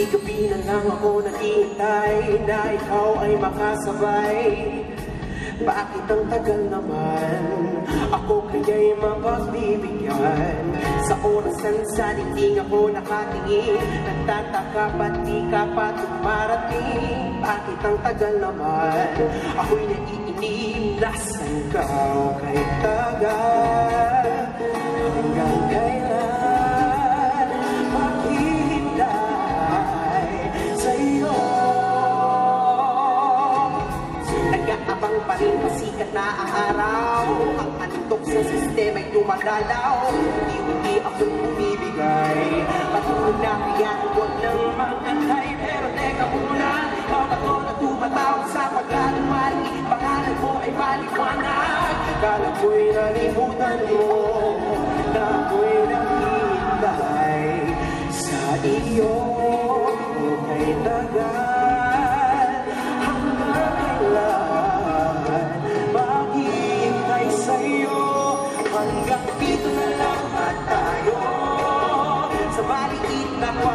Gabi-gabi na lang ako naghihintay Na ikaw ay makasabay. Bakit ang tagal naman Ako kaya'y mapagbibigyan? Sa orasan sa dingding ako nakatingin Nagtataka ba't di ka pa tumarating Bakit ang tagal naman Ako'y naiinim Nasaan ka o tagal Nag-aabang pa rin pasikat na araw. Ang antok sa sistema'y dumadalaw. Hindi-hindi ako bumibigay. Patulog na kaya huwag nang magantay. Pero teka muna Bawat ako na tumatawag sa pagkalamari Pangalan mo ay paliwanag. Kala ko'y nalimutan mo. Na ako'y that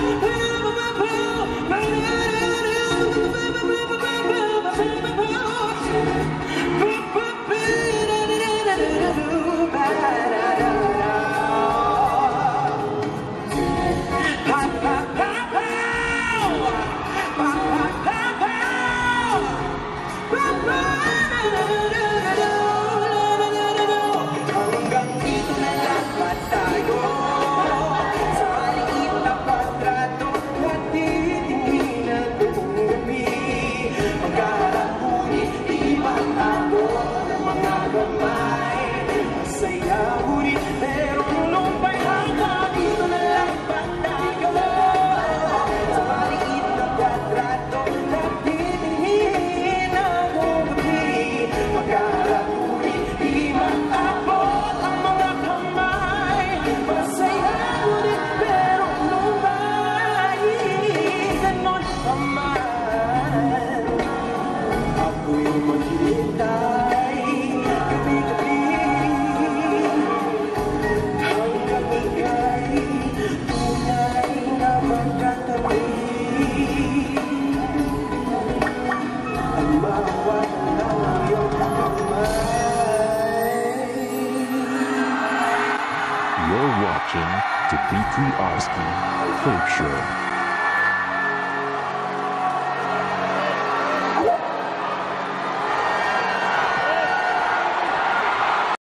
Made it! goodbye. You're watching Dmitry Oski Folk Show.